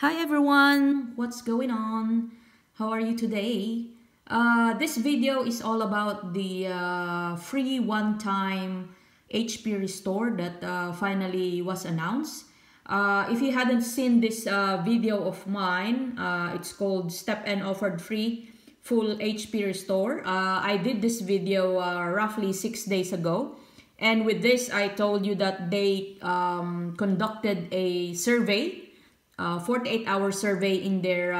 Hi everyone, what's going on? How are you today? Uh, this video is all about the uh, free one-time HP Restore that uh, finally was announced. Uh, if you hadn't seen this uh, video of mine, uh, it's called STEPN Offered Free Full HP Restore. I did this video roughly six days ago. And with this, I told you that they um, conducted a survey, 48-hour survey in their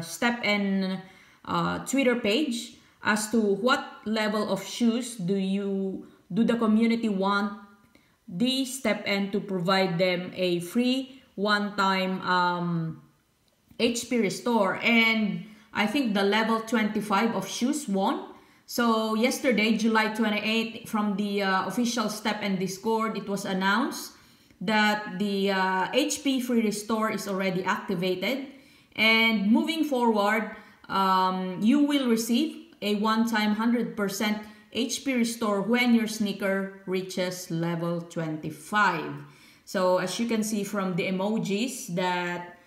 STEPN uh, Twitter page as to what level of shoes do you do the community want the STEPN to provide them a free one-time um, HP restore and I think the level 25 of shoes won. So yesterday, July 28, from the uh, official STEPN Discord, it was announced that the uh, HP free restore is already activated. And moving forward, um, you will receive a one-time 100% HP restore when your sneaker reaches level 25. So as you can see from the emojis that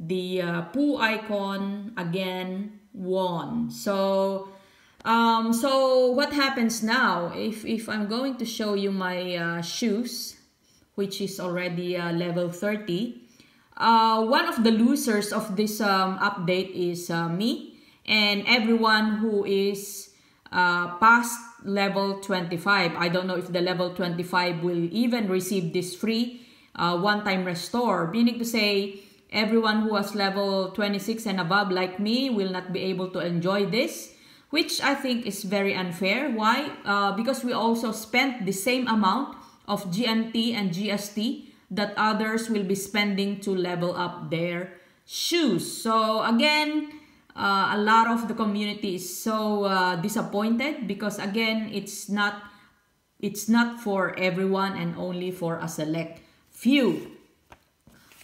the uh, poo icon again won. So um, so what happens now if, if I'm going to show you my uh, shoes which is already uh, level 30 uh, one of the losers of this um, update is uh, me and everyone who is uh, past level 25. I don't know if the level 25 will even receive this free uh, one-time restore. Meaning to say, everyone who has level 26 and above like me will not be able to enjoy this. Which I think is very unfair. Why? Uh, because we also spent the same amount of GMT and GST that others will be spending to level up their shoes. So again, uh, a lot of the community is so uh, disappointed because again, it's not it's not for everyone and only for a select few.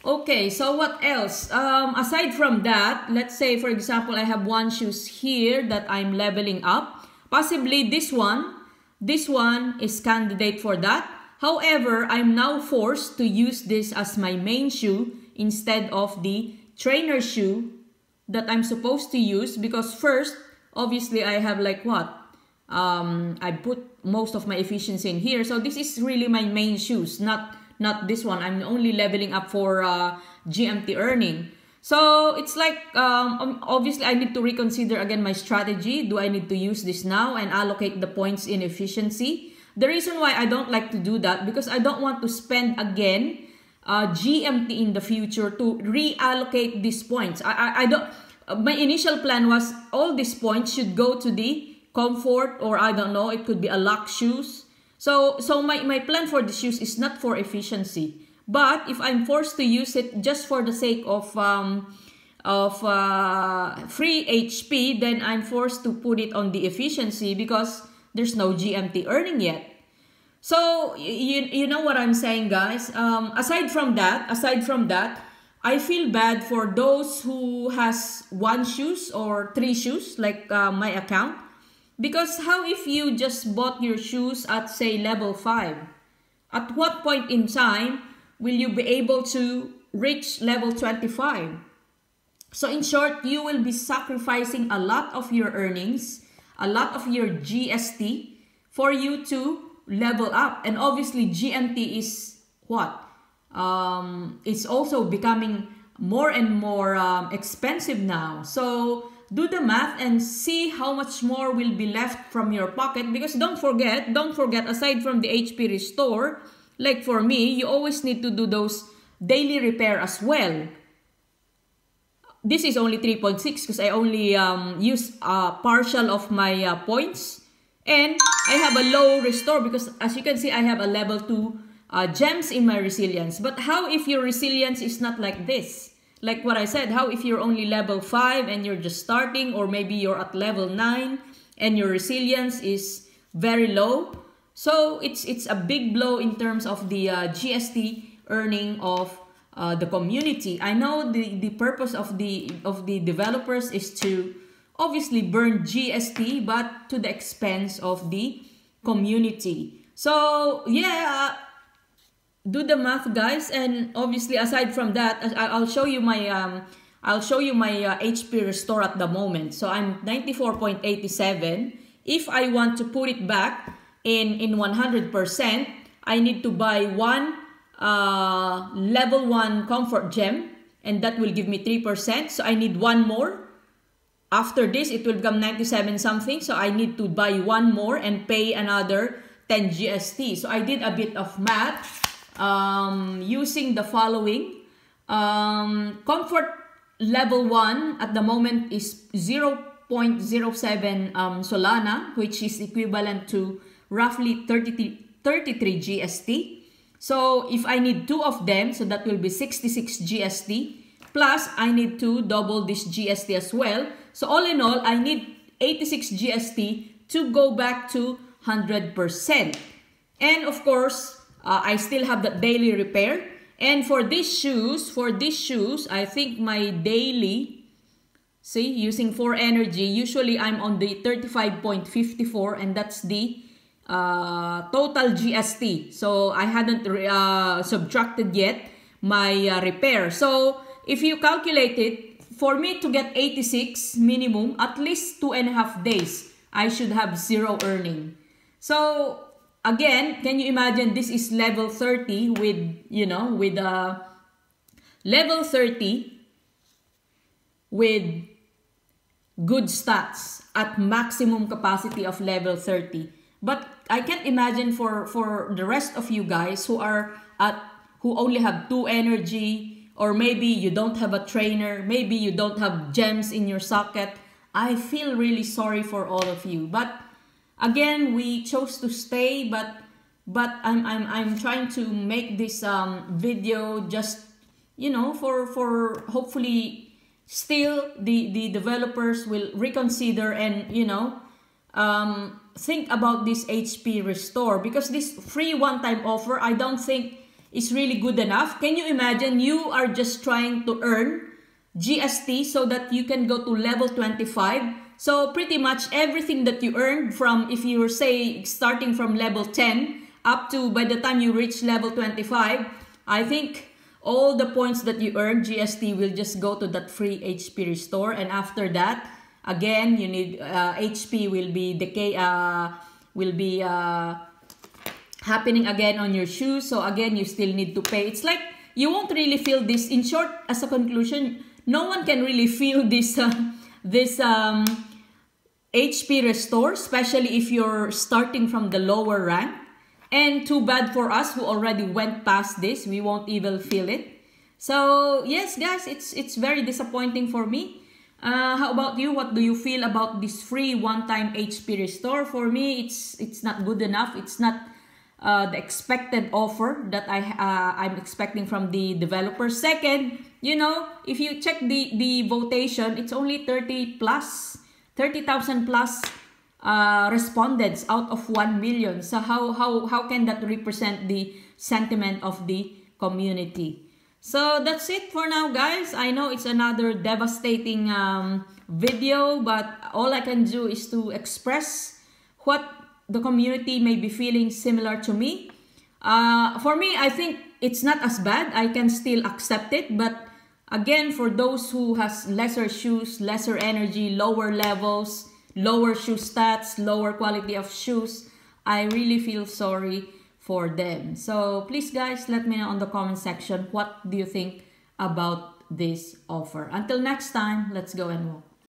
Okay, so what else? Um, aside from that, let's say for example, I have one shoes here that I'm leveling up. Possibly this one, this one is candidate for that. However, I'm now forced to use this as my main shoe instead of the trainer shoe that I'm supposed to use because first, obviously I have like what? Um, I put most of my efficiency in here. So this is really my main shoes, not not this one. I'm only leveling up for uh, GMT earning. So it's like, um, obviously I need to reconsider again my strategy. Do I need to use this now and allocate the points in efficiency? The reason why I don't like to do that because I don't want to spend again uh, GMT in the future to reallocate these points. I, I, I don't. Uh, my initial plan was all these points should go to the comfort or I don't know. It could be a luck shoes. So so my my plan for the shoes is not for efficiency. But if I'm forced to use it just for the sake of um, of uh, free HP, then I'm forced to put it on the efficiency because there's no GMT earning yet. So, you, you know what I'm saying, guys? Um, aside from that, aside from that, I feel bad for those who has one shoes or three shoes, like uh, my account. Because how if you just bought your shoes at, say, level 5? At what point in time will you be able to reach level 25? So in short, you will be sacrificing a lot of your earnings a lot of your GST for you to level up. And obviously GMT is what? Um, it's also becoming more and more um, expensive now. So do the math and see how much more will be left from your pocket because don't forget, don't forget aside from the HP restore, like for me, you always need to do those daily repair as well this is only 3.6 because I only um, use uh, partial of my uh, points. And I have a low restore because as you can see, I have a level 2 uh, gems in my resilience. But how if your resilience is not like this? Like what I said, how if you're only level 5 and you're just starting or maybe you're at level 9 and your resilience is very low? So it's, it's a big blow in terms of the uh, GST earning of uh, the community. I know the, the purpose of the of the developers is to obviously burn GST, but to the expense of the community. So yeah, do the math guys and obviously aside from that I'll show you my um, I'll show you my uh, HP restore at the moment so I'm 94.87 if I want to put it back in in 100% I need to buy one uh, level 1 comfort gem and that will give me 3% so I need one more after this it will become 97 something so I need to buy one more and pay another 10 GST so I did a bit of math um, using the following. Um, comfort level 1 at the moment is 0.07 um, Solana, which is equivalent to roughly 33, 33 GST. So if I need two of them, so that will be 66 GST. Plus, I need to double this GST as well. So all in all, I need 86 GST to go back to 100%. And of course, uh, I still have the daily repair. And for these shoes, for these shoes, I think my daily, see, using 4 energy, usually I'm on the 35.54 and that's the uh, total GST. So I hadn't uh, subtracted yet my uh, repair. So if you calculate it, for me to get 86 minimum, at least two and a half days, I should have zero earning. So again, can you imagine this is level 30 with, you know, with uh, level 30 with good stats at maximum capacity of level 30. But I can't imagine for, for the rest of you guys who are at, who only have two energy, or maybe you don't have a trainer, maybe you don't have gems in your socket. I feel really sorry for all of you. But again we chose to stay but but I'm, I'm, I'm trying to make this um, video just you know for for hopefully still the the developers will reconsider and you know um, think about this HP restore because this free one-time offer I don't think is really good enough. Can you imagine? You are just trying to earn GST so that you can go to level 25 so pretty much everything that you earned from, if you were say starting from level 10 up to by the time you reach level 25, I think all the points that you earn GST will just go to that free HP restore. And after that, again, you need uh, HP will be decay, uh, will be uh, happening again on your shoes. So again, you still need to pay. It's like you won't really feel this. In short, as a conclusion, no one can really feel this. Uh, this um, HP restore, especially if you're starting from the lower rank. And too bad for us who already went past this. We won't even feel it. So, yes, guys, it's it's very disappointing for me. Uh, how about you? What do you feel about this free one-time HP restore? For me, it's it's not good enough. It's not uh, the expected offer that I uh, I'm expecting from the developer. Second, you know, if you check the the votation, it's only 30 plus 30,000 plus uh, respondents out of 1 million. So how, how, how can that represent the sentiment of the community? So that's it for now, guys. I know it's another devastating um, video, but all I can do is to express what the community may be feeling similar to me. Uh, for me, I think it's not as bad. I can still accept it, but Again, for those who has lesser shoes, lesser energy, lower levels, lower shoe stats, lower quality of shoes, I really feel sorry for them. So please guys, let me know on the comment section what do you think about this offer. Until next time, let's go and walk.